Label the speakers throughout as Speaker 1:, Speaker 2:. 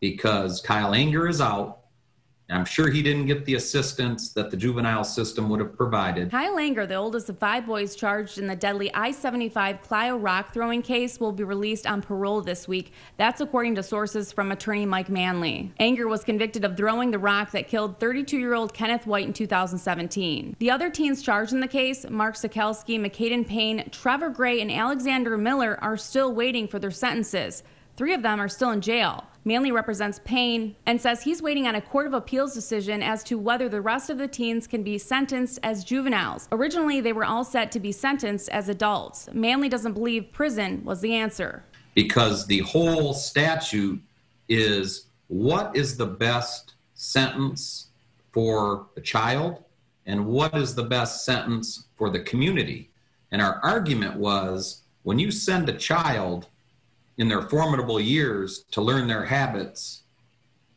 Speaker 1: because Kyle Anger is out. I'm sure he didn't get the assistance that the juvenile system would have provided.
Speaker 2: Kyle Anger, the oldest of five boys charged in the deadly I 75 Clio rock throwing case, will be released on parole this week. That's according to sources from attorney Mike Manley. Anger was convicted of throwing the rock that killed 32 year old Kenneth White in 2017. The other teens charged in the case, Mark Sekelsky, Mikadyn Payne, Trevor Gray, and Alexander Miller, are still waiting for their sentences. Three of them are still in jail. Manley represents Payne and says he's waiting on a Court of Appeals decision as to whether the rest of the teens can be sentenced as juveniles. Originally, they were all set to be sentenced as adults. Manley doesn't believe prison was the answer.
Speaker 1: Because the whole statute is what is the best sentence for the child and what is the best sentence for the community. And our argument was when you send a child in their formidable years to learn their habits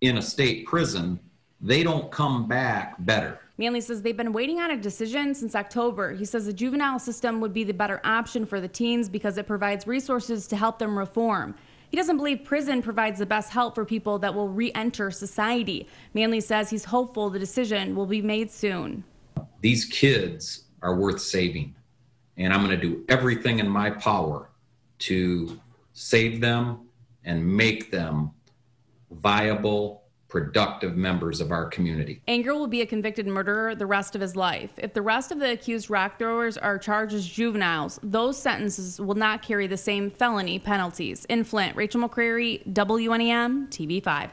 Speaker 1: in a state prison, they don't come back better.
Speaker 2: Manley says they've been waiting on a decision since October. He says the juvenile system would be the better option for the teens because it provides resources to help them reform. He doesn't believe prison provides the best help for people that will re enter society. Manley says he's hopeful the decision will be made soon.
Speaker 1: These kids are worth saving, and I'm going to do everything in my power to save them, and make them viable, productive members of our community.
Speaker 2: Anger will be a convicted murderer the rest of his life. If the rest of the accused rock throwers are charged as juveniles, those sentences will not carry the same felony penalties. In Flint, Rachel McCrary, WNEM, TV5.